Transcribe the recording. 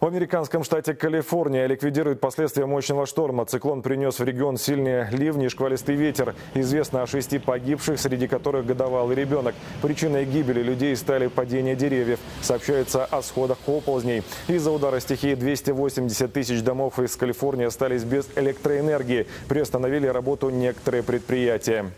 В американском штате Калифорния ликвидирует последствия мощного шторма. Циклон принес в регион сильные ливни и шквалистый ветер. Известно о шести погибших, среди которых годовалый ребенок. Причиной гибели людей стали падения деревьев. Сообщается о сходах оползней. Из-за удара стихии 280 тысяч домов из Калифорнии остались без электроэнергии. Приостановили работу некоторые предприятия.